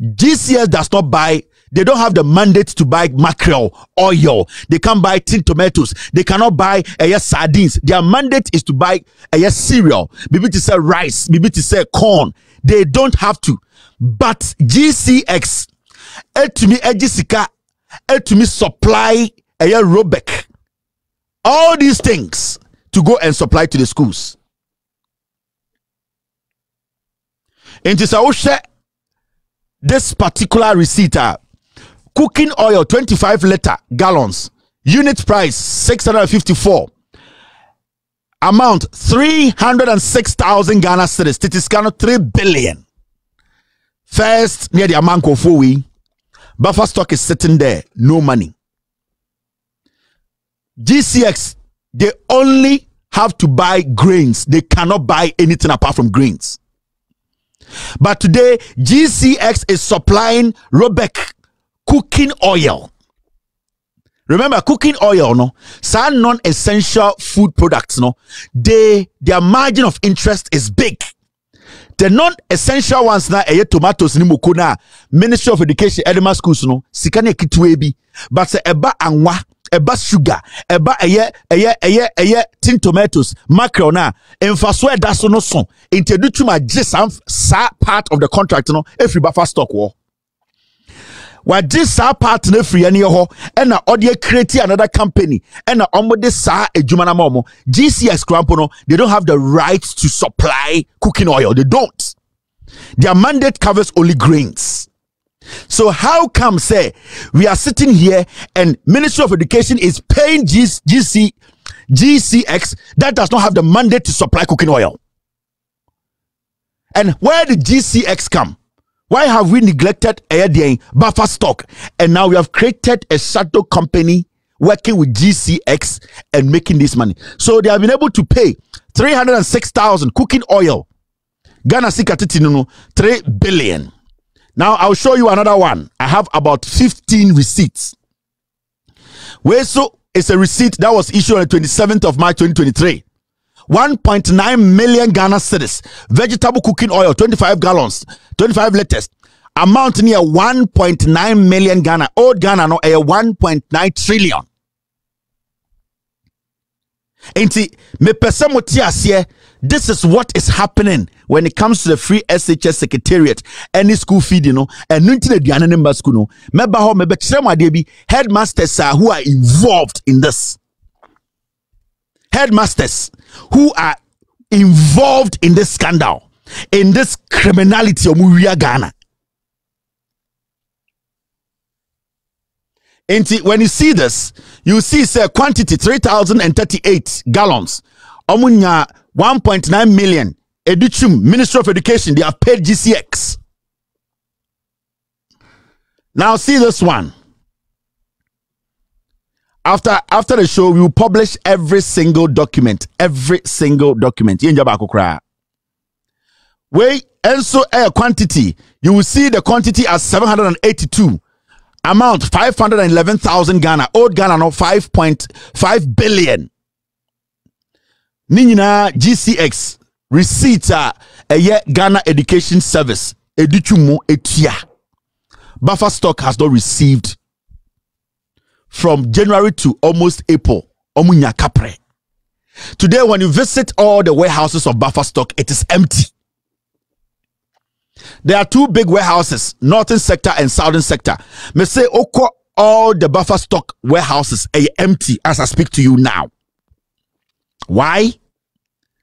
Gcx does not buy they don't have the mandate to buy mackerel oil. They can't buy tin tomatoes. They cannot buy uh, sardines. Their mandate is to buy uh, cereal. Maybe to sell rice maybe to sell corn. They don't have to but gcx etumi egye sika etumi supply ɛyɛ robeck all these things to go and supply to the schools. Nti sɛ wohwɛ this particular receipt cooking oil 25 litre gallons unit price 654 amount 306,000 Ghana cedis. No 3 billion first near the amount of we buffer stock is sitting there no money GCX, they only have to buy grains. They cannot buy anything apart from grains. But today, GCX is supplying Robeck cooking oil. Remember, cooking oil, no, some non-essential food products, no, they their margin of interest is big. The non-essential ones na ɛyɛ tomatoes ni moko na Ministry of Education, Edema schools, no, sika ne bi. But sɛ ɛba anwa ɛba sugar ɛba ɛyɛ ɛyɛ ɛyɛ ɛyɛ tin tomatoes mackerel na mfaso ɛda so no so nti edu tum agye saa saa part of the contract no efiri bafa stock wɔ wagye saa part no yɛn yɛ hɔ ɛna ɔde akireti another company ɛna wɔn de saa adwuma na ma wɔn gcx krampo no they don't have the right to supply cooking oil they don't their mandate covers only grains. So how come say we are sitting here and Ministry of Education is paying G- GC GCX that does not have the mandate to supply cooking oil? And where did GCX come? Why have we neglected Ayadian buffer stock and now we have created a shadow company working with GCX and making this money? So they have been able to pay 306,000 cooking oil. Ghana Sikatiti 3 billion. Now I'll show you another one. I have about 15 receipts. Where so it's a receipt that was issued on the 27th of March 2023. 1.9 million Ghana cedis. Vegetable cooking oil, 25 gallons, 25 liters. Amount near 1.9 million Ghana. Old Ghana no a 1.9 trillion. Enti me pese mo aseɛ this is what is happening when it comes to the free shs secretariat any school feed you know and nti na aduane ne mba school no mɛba hɔ mɛbɛkyerɛ mu adeɛ bi headmasters are who are involved in this headmasters who are involved in this scandal in this criminality of wia ghana Nti when you see this, you see say quantity 3038 gallons. Omunya 1.9 million. Adutwum, Ministry of Education, they have paid GCX. Now see this one. After after the show, we will publish every single document. Every single document. Wait, and so air quantity. You will see the quantity as 782 amount 511,000 Ghana. Old Ghana no 5.5 billion. Ne GCX receipt a ɛyɛ Ghana Education Service editwu mu etua. Buffer stock has not received from January to almost April. Omunya kapre. Today, when you visit all the warehouses of buffer stock, it is empty. There are two big warehouses, northern sector and southern sector. Me say oko all the buffer stock warehouses are empty as I speak to you now. Why?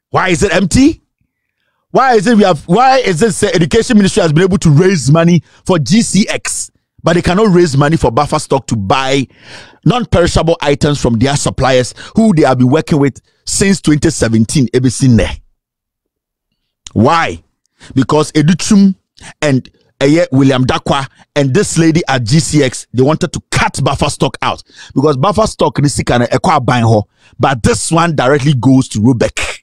Why is it empty? Why is it we have why is it say education ministry has been able to raise money for GCX but they cannot raise money for buffer stock to buy non-perishable items from their suppliers who they have been working with since 2017 ever seen there why? Because adutwum and william darkwah and this lady at gcx they wanted to cut buffer stock out. Because buffer stock aban hɔ but this one directly goes to Rubeck.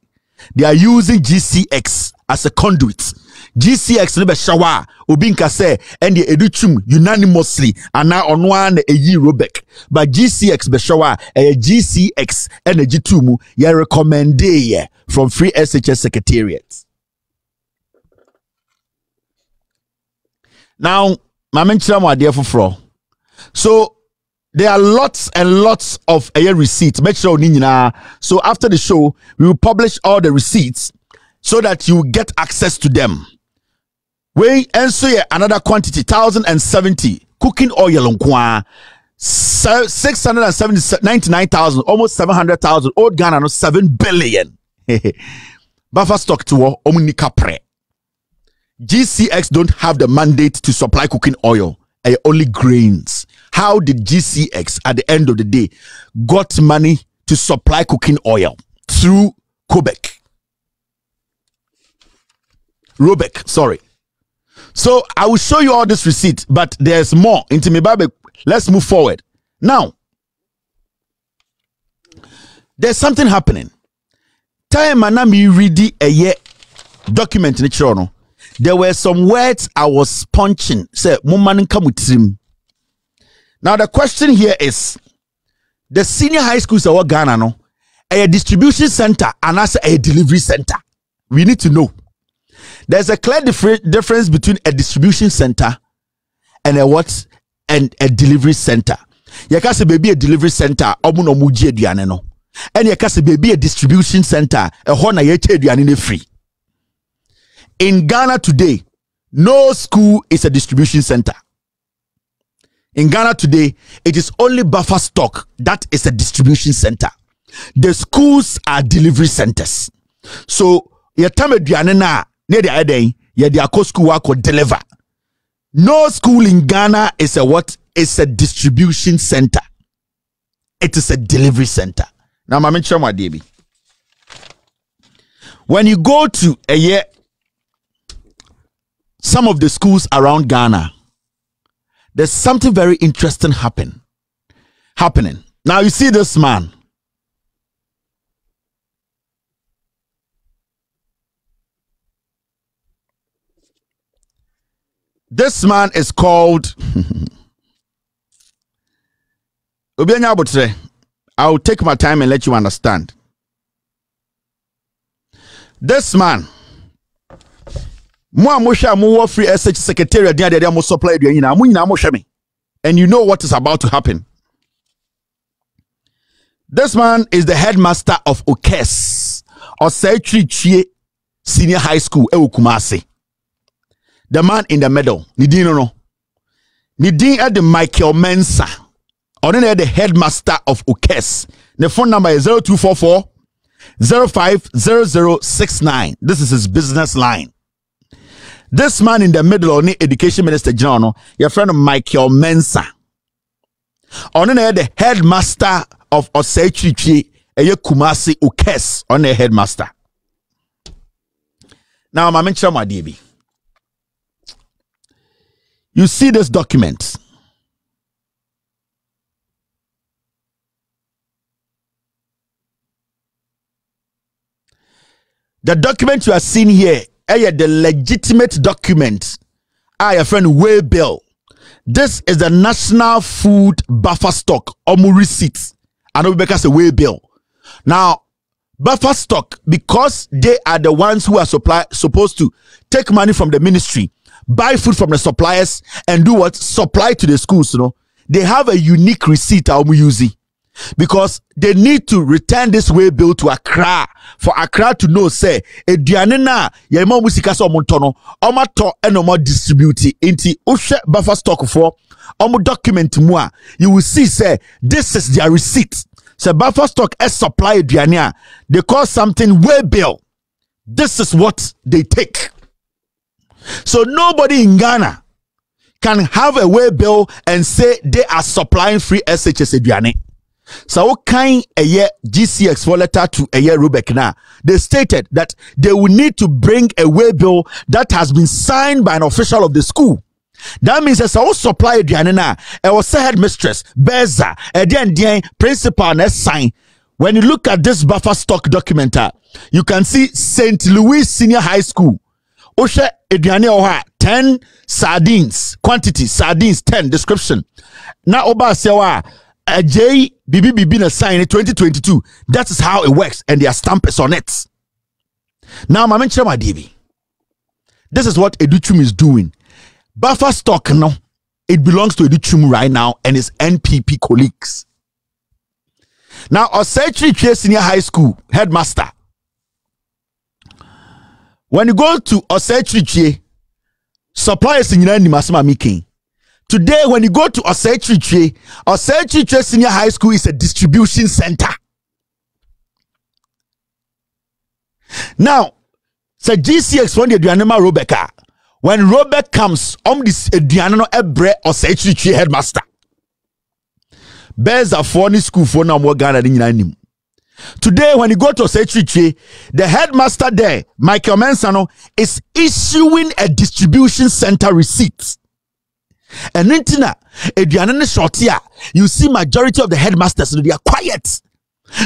they are using gcx as a conduit gcx no bɛhyɛ hɔ a obi nka sɛ ɛndeɛ ɛdu twum unanimously anaa ɔno ara na ɛyi Rubeck. but gcx bɛhyɛ hɔ a gcx ɛna gye tu mu. Yɛ from free shs secretariat. Now maame nkyerɛ mu adeɛ foforɔ. So there are lots and lots of a receipts. Make sure nyinaa. So after the show we will publish all the receipts so that you get access to them wey nso another quantity thousand and seventy. Cooking oil nkoa six hundred and seventy ninety nine thousand almost seven hundred thousand. Old ghana no seven billion. Buffer stock to wɔ ɔmo gcx don't have the mandate to supply cooking oil. Ɛyɛ only grains. How did gcx at the end of the day got money to supply cooking oil? Through Quebec? Robeck, sorry. So I will show you all this receipt, but there's more. Into me. Let's move forward. Now, there's something happening. Time and me ready eh, a year document in the There were some words I was punching. Say, "Muman come with him." Now the question here is, the senior high schools of Ghana no, a distribution center and as a delivery center. We need to know. There's a clear differ- difference between a distribution center and a what and a delivery center. Yɛka sɛ beebi a delivery center ɔmo na ɔmo gye aduane no ɛna yɛka sɛ beebi a distribution center ɛhɔ na yɛkyɛ aduane no free. In Ghana today, no school is a distribution center. In Ghana today, it is only buffer stock that is a distribution center. The schools are delivery centers. So, yɛtam aduane no a ne de ayɛ dɛn yɛde akɔ school akɔ deliver. No school in Ghana is a what? It's a distribution center. It is a delivery center. Now, maame kyerɛ mu adeɛ. When you go to a year, some of the schools around Ghana, there's something very interesting happen happening. Now you see this man. This man is called Obianya Abutre. I'll take my time and let you understand. This man mo a mohwɛ a mowɔ free sh secretariat din adeade a mo supply aduane nyinaa mo nyinaa mohwɛ me and you know what is about to happen this man is the headmaster of okes ɔsɛe twirikyie senior high school ɛwɔ kumase the man in the middle. Ne din no no. Ne din ɛde michael mensa. Ɔno na ɛde headmaster of okes ne phone number is 0244 050069 this is his business line. This man in the middle ɔne education minister gyina yɛfrɛ no michael mensa. Ɔno the headmaster of ɔsɛe kumase okes ɔno na yɛ headmaster. Now maame nkyerɛ mo adeɛ you see this document. The document you are seeing here eh, ɛyɛ the legitimate document. Ah, A yɛfrɛ no way bill this is the national food buffer stock ɔmo receipt and we say way bill now buffer stock because they are the ones who are supply supposed to take money from the ministry buy food from the suppliers and do what? Supply to the schools you know. They have a unique receipt using because they need to return this way bill to Accra. For Accra to know say aduane na yɛn ma ɔmo sika sɛ ɔmo ntɔ no ɔmo atɔ ɛna ɔmo distribute. Nti wohwɛ buffer stock for ɔmo document mu you will see say this is their receipt. Sɛ buffer stock ɛ supply aduane they call something way bill. This is what they take so nobody in Ghana can have a way bill and say they are supplying free SHS aduane. So what kind a year GCX for letter to a year Rubek now. They stated that they will need to bring a way bill that has been signed by an official of the school. That means as I supply aduane na was headmistress, Beza, a principal na sign. When you look at this buffer stock document, ah, you can see St. Louis Senior High School. Osha aduane wɔ hɔ a 10 sardines quantity sardines 10 description. Na oba sewa a J BB BB na sign in 2022. That is how it works and their stamp is on it. Now, Mama Chama DB. This is what Adutwum is doing. Buffer stock, no, it belongs to Adutwum right now and his NPP colleagues. Now, Osechri Senior High School headmaster. When you go to Osechri suppliers in Masama Miking. Today, when you go to Osechri Osechri Senior High School is a distribution center. Now, sɛ GCX wɔn de aduane ma Rebecca when Rebecca comes ɔm de aduane no ɛbrɛ Osechri headmaster bɛɛzafoɔ ne sukuufoɔ no a wɔwɔ ghana no nyinaa anim today when you go to Osechri the headmaster there Michael Mensah is issuing a distribution center receipt. And nti na aduane no shorte a you see majority of the headmasters they are quiet.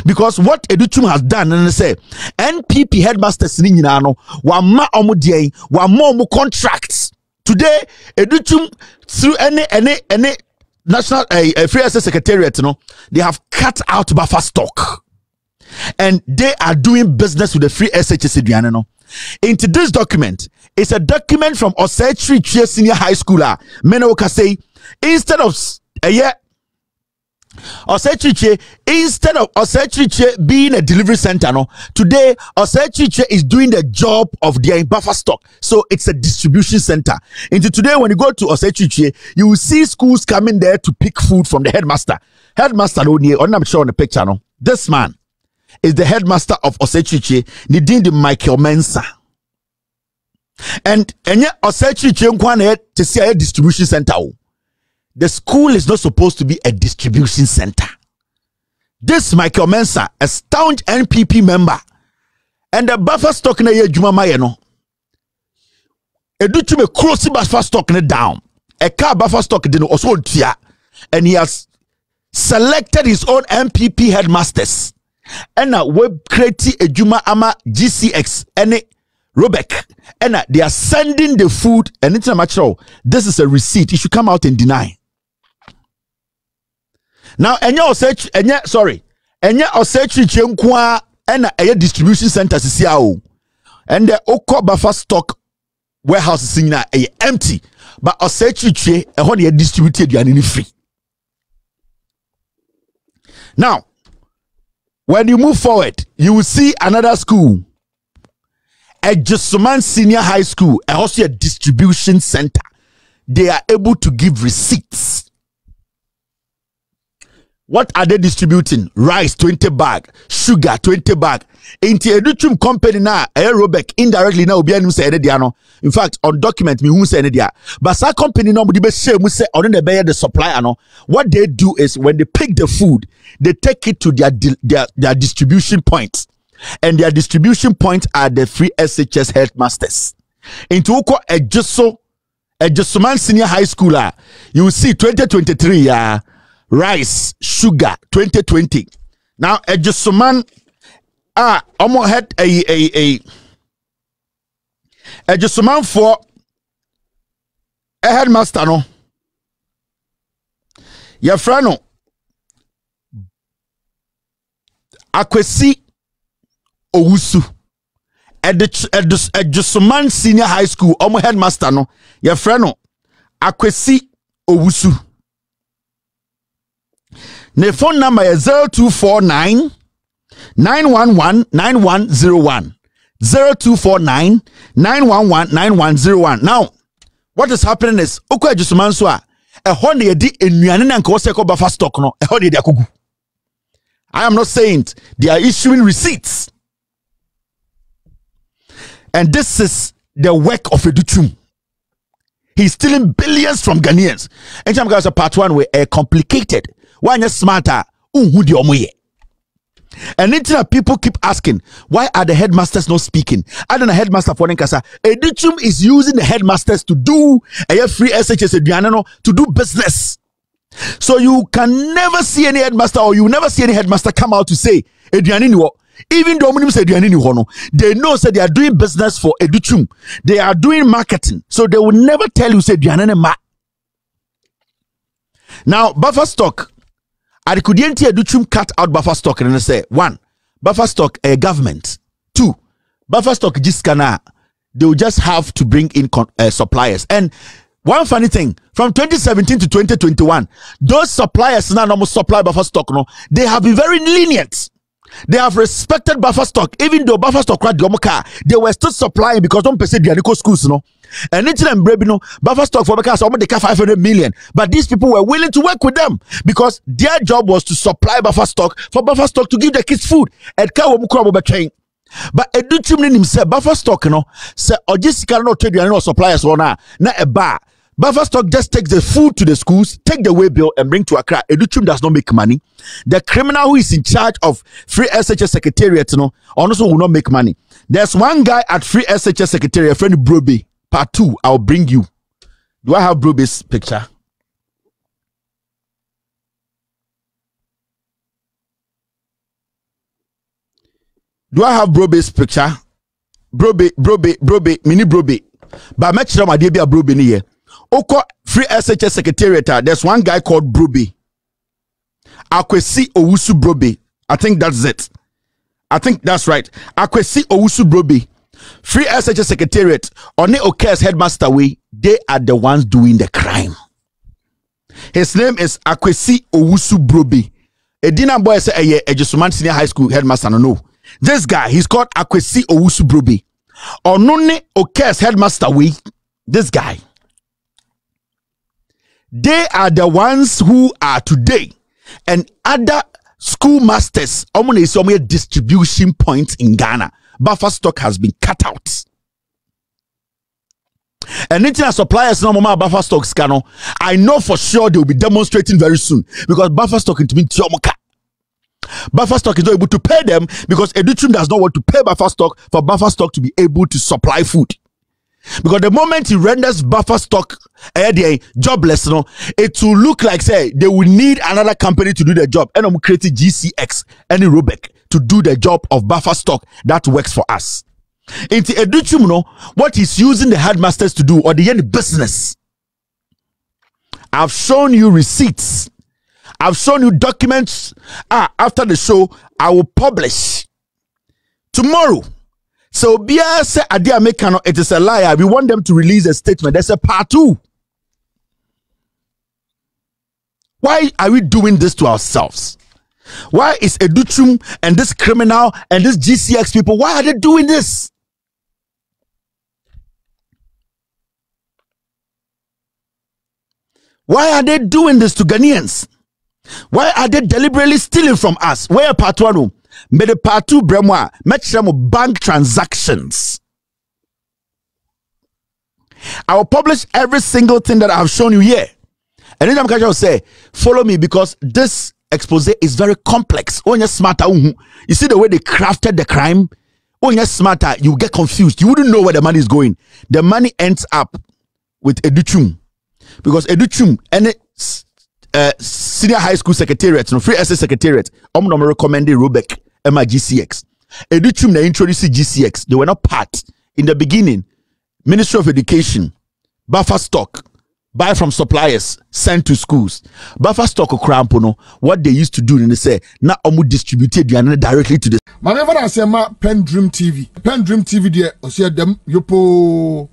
Because what adutwum has done and they say npp headmasters ni nyinaa no wama deɛ wama ɔmo contracts. Today adutwum through any any any national uh, free access secretariat you know, they have cut out buffer stock and they are doing business with the free SHS aduane into this document it's a document from Osechri Trie Senior High School a Menoka say instead of a uh, year Osechriche, instead of Osechriche being a delivery center, no, today Osechriche is doing the job of their buffer stock. So it's a distribution center. Into today, when you go to Osechriche, you will see schools coming there to pick food from the headmaster. Headmaster, no, I'm sure on the picture, no. This man is the headmaster of Osechriche, Nidindi Michael Mensah. And enye Osechriche nkwane to see a distribution center. The school is not supposed to be a distribution center. This Michael Mensah, a staunch NPP member, and the buffer stock na ye juma maye no. Edu close buffer stock down. A car buffer stock did also tia, and he has selected his own NPP headmasters. And now we create a juma ama GCX and Robek. And they are sending the food and international. This is a receipt. You should come out and deny now ɛnyɛ ɔsɛ ɛnyɛ sorry ɛnyɛ ɔsɛ kyirikyire nko a ɛna ɛyɛ distribution center sisi a o ɛnna okɔ buffer stock warehouse si nyinaa ɛyɛ empty but ɔsɛ kyirikyire ɛhɔ na yɛ distribute aduane no free now when you move forward you will see another school. Ejisuman Senior High School ɛhɔ a distribution center. They are able to give receipts. What are they distributing? Rice 20 bag. Sugar 20 bag nti edutum company na ɛyɛ robek indirectly na obi anim sɛ ɛne dea no. In fact on document mi hu sɛ ɛne dea. But saa company na ɔmo de bɛhyɛ mu sɛ ɔno na ɛbɛyɛ the supplier no what they do is when they pick the food they take it to their their their distribution point. And their distribution point are the free shs headmasters. Nti wokɔ ɛgye so ɛgye senior high school a you see 2023 yaa. Uh, rice sugar 2020 now adwosoman a ɔmo head ɛyi ɛyi ɛyi. Adwosomanfoɔ headmaster no yɛfrɛ no akwasi owusu. Adwosoman senior high school ɔmo headmaster no yɛfrɛ no akwasi owusu. Ne phone number yɛ 0249 911 9101 0249 911 9101 now what is happening is okɔ adwusuma nso a ɛhɔ na yɛde nnuane na nka wɔsɛ ɛkɔ bafa stock no ɛhɔ na yɛde akogu i am not saying they are issuing receipts. And this is the work of adutwum he's stealing billions from ghanaians. Ɛnkyɛn because part one were uh, complicated. Wanyɛ smarter? Unhu deɛ ɔmo yɛ and that people keep asking why are the headmasters not speaking? I don't know headmaster for nkasa adutwum is using the headmasters to do a free shs to do business. So you can never see any headmaster or you never see any headmaster come out to say aduane ni even ni hɔ no they know say they are doing business for adutwum they are doing marketing. So they will never tell you say aduane ni ma. Now buffer stock adekodeɛ nti aduchum cut out buffer stock no say one buffer stock a government. Two buffer stock gye sika no a they will just have to bring in con- uh, suppliers. And one funny thing from 2017 to 2021 those suppliers now normal supply buffer stock no they have been very lenient they have respected buffer stock. Even though buffer stock right the car they were still supplying because don't pay the schools no and it's them baby no buffer stock for because almost they 500 million. But these people were willing to work with them because their job was to supply buffer stock for buffer stock to give the kids food. And car wo mukura bo train. But educhim ne nim sɛ buffer stock no sɛ ɔgye sika no ɔtɔ aduane no suppliers a na ɛba a Buffer stock just takes the food to the schools, take the way bill, and bring to Accra. Adutwum does not make money. The criminal who is in charge of Free SHS Secretariat, you know, also will not make money. There's one guy at Free SHS Secretariat, friend Broby. Part two, I'll bring you. Do I have Broby's picture? Do I have Broby's picture? Broby, Broby, Broby, mini Broby. But I'm actually my dear Broby here. Free SHS Secretariat, there's one guy called Broby. Akwesi Owusu Broby. I think that's it. I think that's right. Akwesi Owusu Broby. Free SHS Secretariat, Oni Okes headmaster way, they are the ones doing the crime. His name is Akwesi Owusu Broby. Edina boy say a Ejisuman Senior High School headmaster. No, no. This guy, he's called Akwesi Owusu Broby. Onone Okes headmaster way. This guy they are the ones who are today and other schoolmasters almost a distribution point in ghana. Buffer stock has been cut out. And anything suppliers no more buffer stocks can i know for sure they will be demonstrating very soon because buffer stock into mean Buffer stock is not able to pay them because Adutwum does not want to pay buffer stock for buffer stock to be able to supply food because the moment he renders buffer stock eh, jobless, know, it will look like say they will need another company to do the job. And I'm creating GCX and Rubek to do the job of buffer stock that works for us. Into adutwum, no, what he's using the headmasters to do or the end business. I've shown you receipts. I've shown you documents. Ah, after the show, I will publish tomorrow so Bia say Adia Mekano, it is a liar. We want them to release a statement. There's a part two. Why are we doing this to ourselves? Why is Adutwum and this criminal and this GCX people, why are they doing this? Why are they doing this to Ghanaians? Why are they deliberately stealing from us? Where part one? Mede part two brɛ mu a bank transactions I will publish every single thing that I have shown you here. And anytime I'm going to say, follow me because this expose is very complex. When you're smarter, you see the way they crafted the crime. When you're smarter, you get confused. You wouldn't know where the money is going. The money ends up with Adutwum because Adutwum and uh, senior high school secretariat, no free SS secretariat. I'm not recommending Rubek Emma GCX. Educhum na introduce GCX. They were not part in the beginning. Ministry of Education, buffer stock, buy from suppliers, send to schools. Buffer stock crampo no. What they used to do, and they say, now omu distributed directly to the. Whenever I say ma Pen Dream TV, Pen Dream TV, there, I see them yopo.